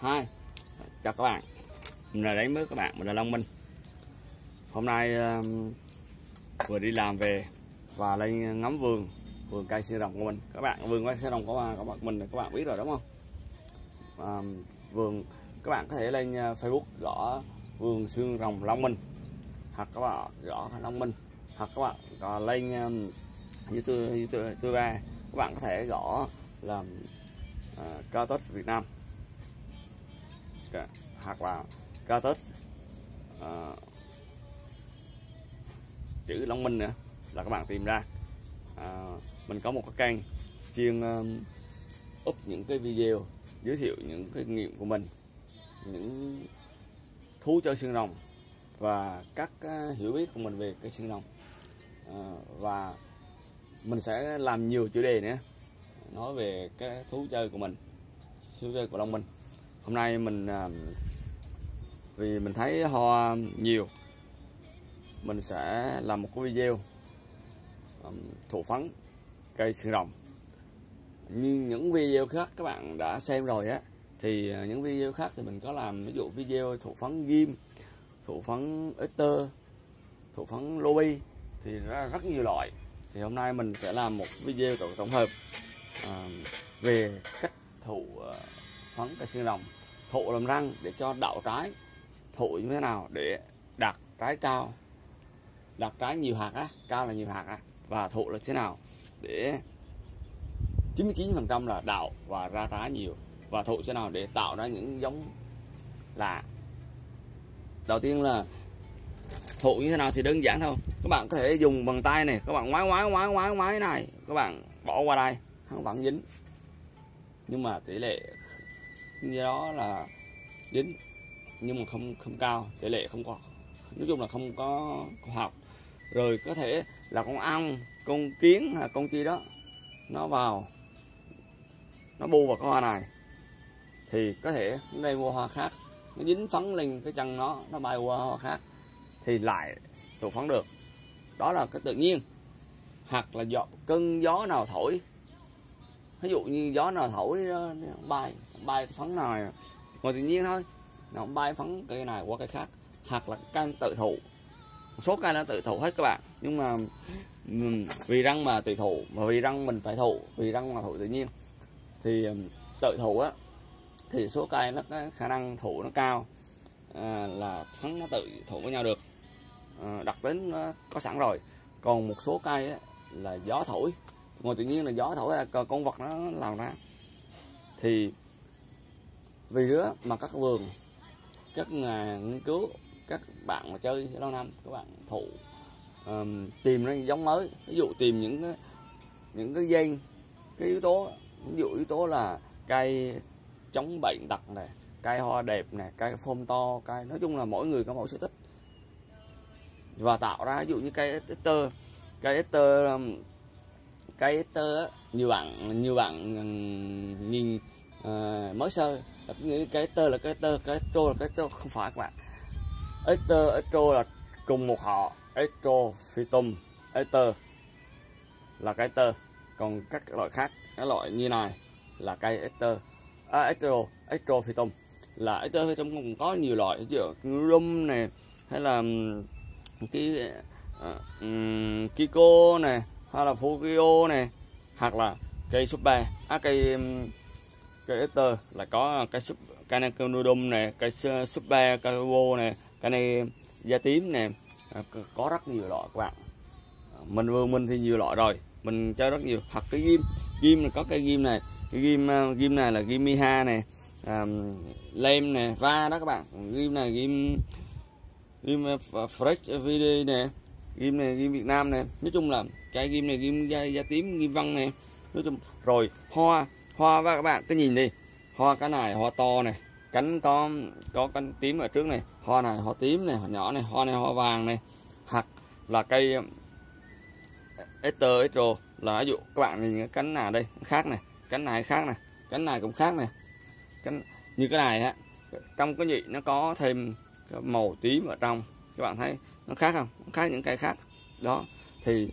hai. Chào các bạn. Mình là đấy mới các bạn. Mình là Long Minh. Hôm nay um, vừa đi làm về và lên ngắm vườn vườn cây xương rồng của mình. Các bạn vườn cây xương rồng của các bạn mình các bạn biết rồi đúng không? À, vườn các bạn có thể lên uh, Facebook gõ vườn xương rồng Long Minh. Hoặc các bạn gõ Long Minh. Hoặc các bạn gõ lên um, YouTube YouTube, YouTube các bạn có thể gõ là uh, cao tốc Việt Nam hoặc là cao tết uh, chữ Long Minh nữa là các bạn tìm ra. À, mình có một cái kênh chuyên um, up những cái video giới thiệu những cái kinh nghiệm của mình những thú chơi xương rồng và các uh, hiểu biết của mình về cái xương rồng. À, và mình sẽ làm nhiều chủ đề nữa nói về cái thú chơi của mình thú chơi của Long Minh hôm nay mình à, vì mình thấy hoa nhiều mình sẽ làm một cái video thụ thủ phấn cây xương rồng. Như những video khác các bạn đã xem rồi á thì à, những video khác thì mình có làm ví dụ video thủ phấn ghim thủ phấn ester thủ phấn lobby thì rất, rất nhiều loại. Thì hôm nay mình sẽ làm một video tổng hợp về cách thủ à, phấn cái xương rồng, thụ làm răng để cho đậu trái. Thụ như thế nào để đạt trái cao? Đạt trái nhiều hạt á, cao là nhiều hạt á. Và thụ là thế nào để 99% là đậu và ra trái nhiều? Và thụ thế nào để tạo ra những giống lạ? Đầu tiên là thụ như thế nào thì đơn giản thôi. Các bạn có thể dùng bằng tay này, các bạn ngoái ngoái ngoái ngoái ngoái này, các bạn bỏ qua đây, không vẫn dính. Nhưng mà tỷ lệ như đó là dính nhưng mà không không cao, tỷ lệ không có, nói chung là không có khoa học. Rồi có thể là con ong, con kiến hay con chi đó, nó vào, nó bu vào cái hoa này, thì có thể nó đây mua hoa khác. Nó dính phấn lên cái chân nó nó bay qua hoa khác, thì lại thụ phấn được. Đó là cái tự nhiên. Hoặc là gió cơn gió nào thổi ví dụ như gió nào thổi ờ, bay bay phấn này ngoài tự nhiên thôi. Nó bay phấn cây này qua cây khác hoặc là cây tự thụ. Một số cây nó tự thụ hết các bạn. Nhưng mà vì răng mà tự thụ mà vì răng mình phải thụ vì răng mà thụ tự nhiên. Thì tự thụ á thì số cây nó có khả năng thụ nó cao à, là phấn nó tự thụ với nhau được. À, đặc tính nó có sẵn rồi. Còn một số cây á, là gió thổi ngoài tự nhiên là gió thổi là con vật nó làm ra. Thì vì đó mà các vườn các nhà nghiên cứu các bạn mà chơi lâu năm các bạn thụ um, tìm ra giống mới. Ví dụ tìm những cái, những cái dây cái yếu tố ví dụ yếu tố là cây chống bệnh tật này cây hoa đẹp này cây phôm to cây nói chung là mỗi người có mỗi sở thích. Và tạo ra ví dụ như cây ester. Cây cái cây á nhiều bạn nhiều bạn nhìn uh, mới sơ. Nghĩ cái tơ là cái tơ cái trô là cái trô không phải các bạn. Ether Etro là cùng một họ. Etrophytum Ether là cái tơ. Còn các loại khác cái loại như này là cây Ether à, Etro Etrophytum là Etrophytum cũng có nhiều loại. Giữa rum này hay là cái ờ, uh, um, Kiko này hay là Fugio này hoặc là cây super à, cây cây ester là có cái súp cây Canacodum này cây super carbo này cây này da tím nè. À, có rất nhiều loại các bạn. À, mình vừa mình thì nhiều loại rồi mình chơi rất nhiều. Hoặc cái ghim ghim là có cây ghim này cái ghim ờ, ghim này là ghim miha này um, lem này va đó các bạn. Ghim này ghim ghim ờ, fresh vd nè ghim này ghim việt nam nè. Nói chung là cây ghim này ghim da, da tím ghim văn này. Nói chung rồi hoa hoa và các bạn cứ nhìn đi. Hoa cái này hoa to này. Cánh có có cánh tím ở trước này. Hoa này hoa tím này hoa nhỏ này. Hoa này hoa vàng này. Hoặc là cây um, ester Etro là ví dụ các bạn nhìn cái cánh nào đây khác này. Cánh này khác này. Cánh này cũng khác này. Cánh như cái này á trong cái nhị nó có thêm cái màu tím ở trong. Các bạn thấy nó khác không? Nó khác những cây khác. Đó thì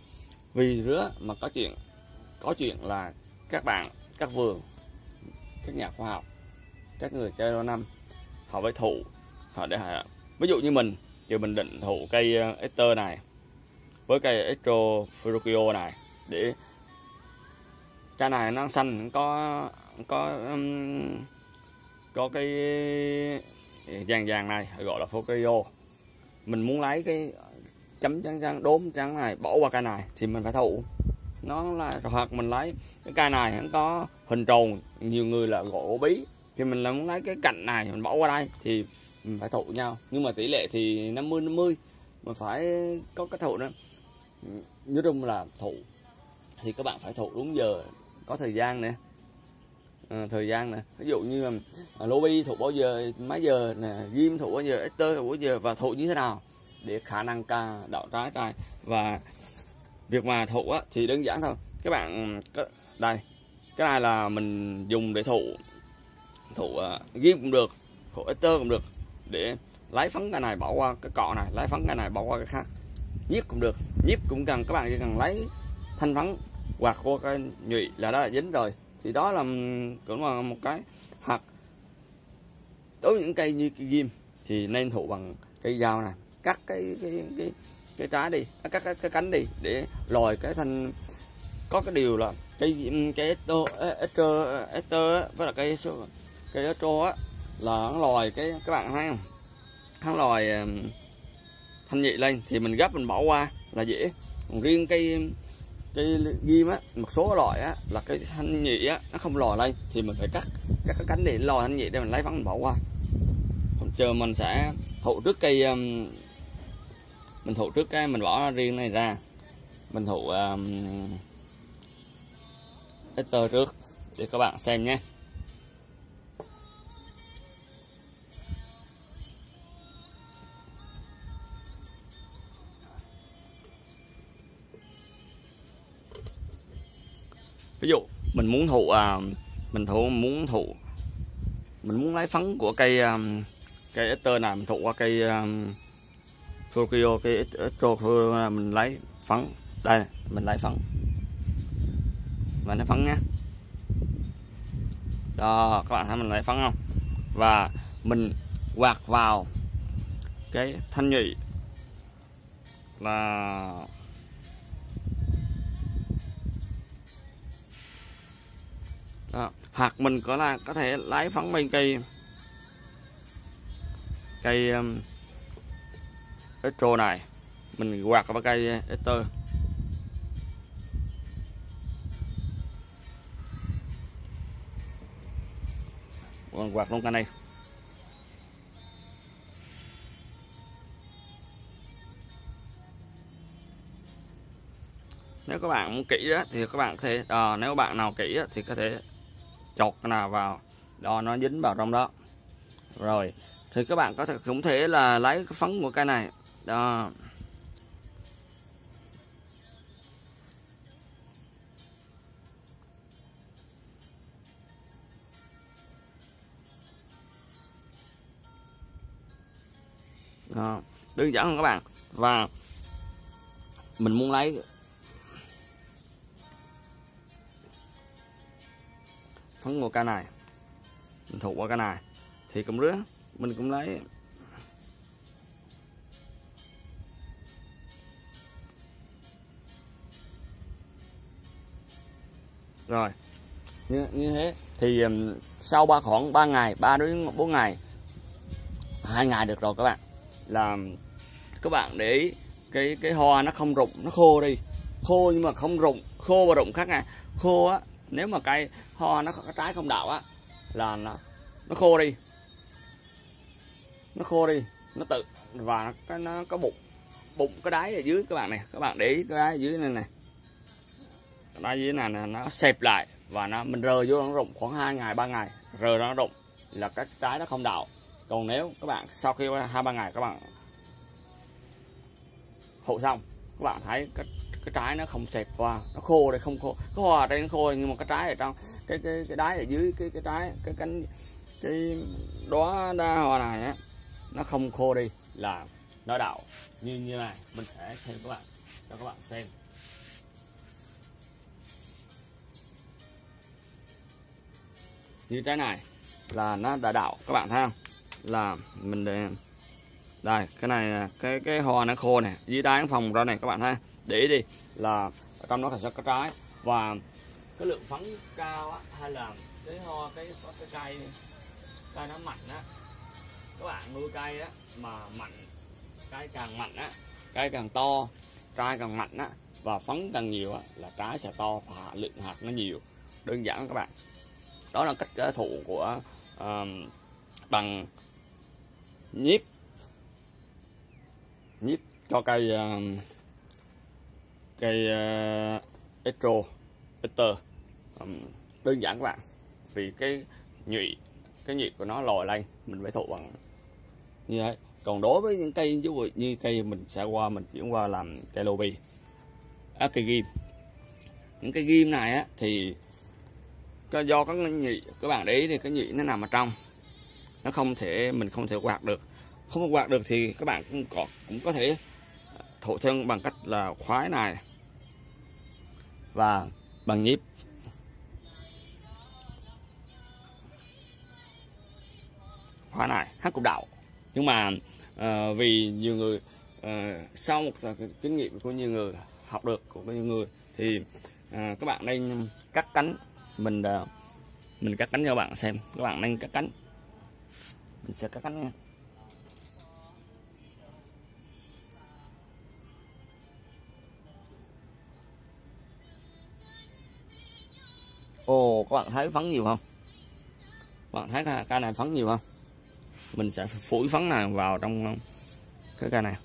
vì rứa mà có chuyện có chuyện là các bạn các vườn các nhà khoa học các người chơi lâu năm họ phải thụ họ để họ ví dụ như mình thì mình định thụ cây ờ, Ester này với cây Estro Furukio này để cây này nó xanh có có um, có cái vàng vàng này gọi là Furukio mình muốn lấy cái chấm trắng trắng đốm trắng này bỏ qua cây này thì mình phải thụ nó là hoặc mình lấy cái cây này nó có hình tròn nhiều người là gỗ bí. Thì mình là muốn lấy cái cạnh này mình bỏ qua đây thì mình phải thụ nhau. Nhưng mà tỷ lệ thì 50 50 mà phải có cái thụ đó nói chung là thụ. Thì các bạn phải thụ đúng giờ. Có thời gian nè. À, thời gian nè. Ví dụ như là lobby thụ bao giờ mấy giờ nè gym thụ bao giờ ester thụ bao giờ và thụ như thế nào để khả năng ca đạo trái cây và việc mà thụ á, thì đơn giản thôi. Các bạn ừ, đây cái này là mình dùng để thụ thụ uh, ghim cũng được thụ ester cũng được để lấy phấn cái này bỏ qua cái cọ này lấy phấn cái này bỏ qua cái khác. Nhiếp cũng được nhiếp cũng cần các bạn chỉ cần lấy thanh phấn hoặc qua cái nhụy là đó là dính rồi. Thì đó là cũng là một cái hoặc đối với những cây như cây ghim thì nên thụ bằng cây dao này cắt cái cái cái cái trái đi à, cắt cái, cái cánh đi để lòi cái thanh có cái điều là cái cái ester ester ester với là cây cây estro á là nó lòi cái các bạn thấy không nó lòi thanh nhị lên thì mình gấp mình bỏ qua là dễ. Còn riêng cây cây ghim á một số loại á là cái thanh nhị á nó không lòi lên thì mình phải cắt cắt cái cánh để lòi thanh nhị để mình lấy vắng mình bỏ qua. Còn chờ mình sẽ thụ trước cây um, mình thụ trước cái mình bỏ riêng này ra. Mình thụ um, Ester trước để các bạn xem nhé. Ví dụ mình muốn thụ à, mình thụ muốn thụ mình muốn lấy phấn của cây um, cây ester này mình thụ qua cây um, Tokyo, cái Estro mình lấy phấn đây, mình lấy phấn và nó phấn nha đó, các bạn thấy mình lấy phấn không? Và mình quạt vào cái thanh nhị là đó. hoặc mình có là có thể lấy phấn bên cây cây um, cái Estro này. Mình quạt vào cây Ester quạt luôn cây này. Nếu các bạn muốn kỹ đó thì các bạn có thể à, nếu bạn nào kỹ đó, thì có thể chọt cái nào vào đó nó dính vào trong đó. Rồi thì các bạn có thể cũng thể là lấy cái phấn của cây này đó. Đó. đơn giản không các bạn. Và mình muốn lấy phấn của cây này, mình thuộc qua cây này. Thì cũng rứa, mình cũng lấy rồi. Như, như thế. Thì um, sau ba khoảng 3 ngày 3 đến 4 ngày hai ngày được rồi các bạn. Là um, các bạn để ý cái cái hoa nó không rụng nó khô đi. Khô nhưng mà không rụng khô và rụng khác nha khô á nếu mà cây hoa nó có trái không đạo á là nó nó khô đi. Nó khô đi nó tự và nó, nó có bụng. Bụng cái đáy ở dưới các bạn này. Các bạn để ý cái đáy ở dưới này này đáy dưới này, là nó xẹp lại và nó mình rờ vô nó rụng khoảng 2 ngày 3 ngày. Rờ nó rụng là các trái nó không đậu. Còn nếu các bạn sau khi hai ba ngày các bạn hậu xong các bạn thấy cái cái trái nó không xẹp qua nó khô đây không khô. Cái hoa đây nó khô nhưng mà cái trái ở trong cái cái cái đáy ở dưới cái cái trái cái cánh cái đóa đa hoa này á nó không khô đi là nó đậu. Như như này mình sẽ xem các bạn cho các bạn xem. Như trái này là nó đã đảo. Các bạn thấy không? Là mình để đây cái này cái cái hoa nó khô này dưới đáy phòng ra này các bạn thấy để đi là trong đó sẽ có trái. Và cái lượng phấn cao á, hay là cái hoa cái cái cây cây nó mạnh á. Các bạn nuôi cây á mà mạnh cây càng mạnh á cây càng to trái càng mạnh á và phấn càng nhiều á, là trái sẽ to và lượng hạt nó nhiều. Đơn giản các bạn đó là cách kế thụ của uh, bằng nhíp nhíp cho cây uh, cây uh, etro ester um, đơn giản các bạn vì cái nhụy cái nhụy của nó lòi lên mình phải thụ bằng như thế. Còn đối với những cây ví dụ như cây mình sẽ qua mình chuyển qua làm cây lô à, cây ghim. Những cây ghim này á thì do các nhị các bạn để ý thì cái nhị nó nằm ở trong. Nó không thể mình không thể quạt được. Không quạt được thì các bạn cũng có cũng có thể ờ, thổ thân bằng cách là khoái này và bằng nhíp. Khoái này hát cục đạo. Nhưng mà uh, vì nhiều người uh, sau một kinh nghiệm của nhiều người học được của nhiều người thì uh, các bạn nên cắt cánh mình uh, mình cắt cánh cho các bạn xem các bạn nên cắt cánh mình sẽ cắt cánh nha Ồ, các bạn thấy phấn nhiều không? Các bạn thấy cây này phấn nhiều không? Mình sẽ phủi phấn này vào trong cái cây này.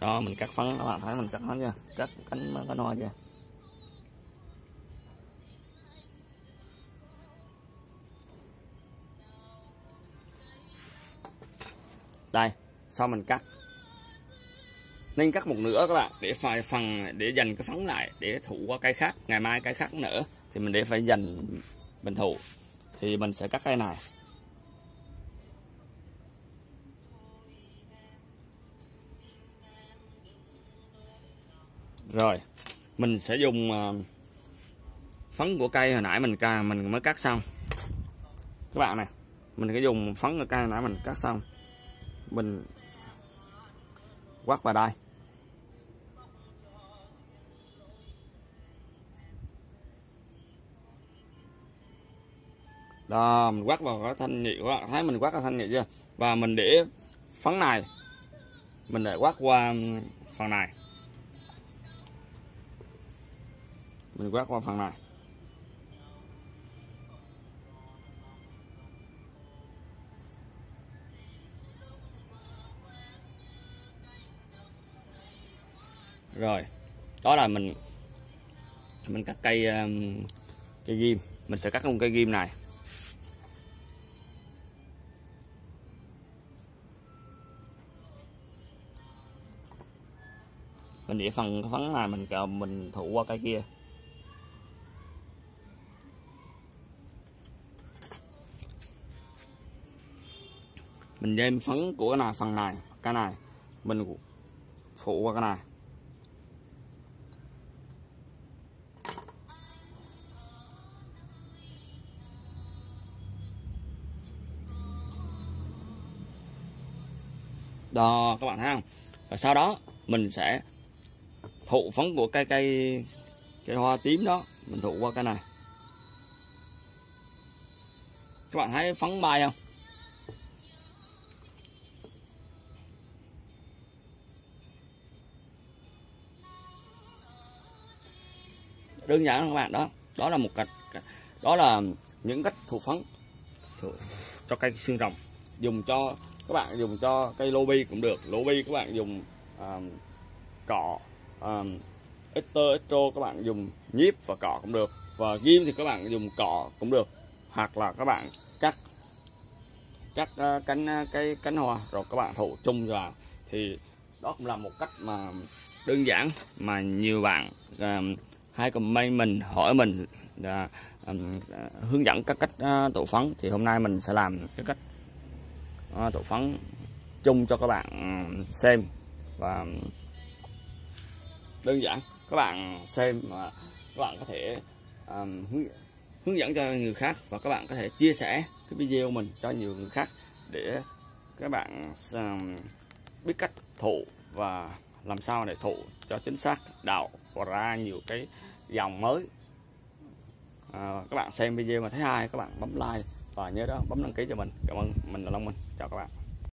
Đó, mình cắt phấn các bạn thấy mình cắt phấn chưa? Cắt cánh cái no chưa? Đây, sau mình cắt nên cắt một nửa các bạn để phải phần để dành cái phấn lại để thụ qua cây khác ngày mai cây khác nữa thì mình để phải dành mình thụ thì mình sẽ cắt cây này rồi, mình sẽ dùng ờ, phấn của cây hồi nãy mình ca, mình mới cắt xong. Các bạn này, mình sẽ dùng phấn của cây hồi nãy mình cắt xong. Mình quát vào đây. Đó, mình quát vào cái thanh nhị các bạn. Thấy mình quát cái thanh nhị chưa? Và mình để phấn này, mình để quát qua phần này. Mình quét qua phần này. Rồi, đó là mình mình cắt cây um, cây ghim. Mình sẽ cắt luôn cây ghim này. Mình để phần phấn này mình cào mình thụ qua cái kia. Mình đem phấn của cái này, phần này, cái này, mình phụ qua cái này. Đó, các bạn thấy không? Và sau đó, mình sẽ thụ phấn của cây cây cây hoa tím đó, mình thụ qua cái này. Các bạn thấy phấn bay không? Đơn giản các bạn đó. Đó là một cách đó là những cách thụ phấn cho cây xương rồng. Dùng cho các bạn dùng cho cây lô cũng được. Lô các bạn dùng um, cọ um, Ester, Estro các bạn dùng nhíp và cọ cũng được. Và ghim thì các bạn dùng cọ cũng được. Hoặc là các bạn cắt cắt uh, cánh ờ, uh, cái cánh hoa rồi các bạn thụ chung vào thì đó cũng là một cách mà đơn giản mà nhiều bạn uh, hay comment mình hỏi mình là um, hướng dẫn các cách uh, tổ phấn. Thì hôm nay mình sẽ làm cái cách uh, tổ phấn chung cho các bạn xem. Và đơn giản các bạn xem mà các bạn có thể um, hướng, hướng dẫn cho người khác và các bạn có thể chia sẻ cái video mình cho nhiều người khác để các bạn um, biết cách thụ và làm sao để thụ cho chính xác đạo và ra nhiều cái dòng mới. À, các bạn xem video mà thấy hay các bạn bấm like và nhớ đó bấm đăng ký cho mình. Cảm ơn mình là Long Minh. Chào các bạn.